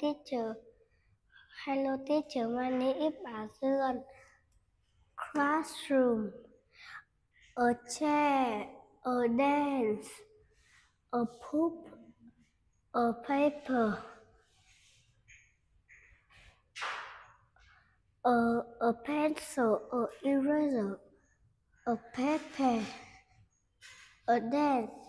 teacher. Hello teacher, my name is Azul. Classroom. A chair, a dance, a poop, a paper, a, a pencil, a eraser, a paper, a dance,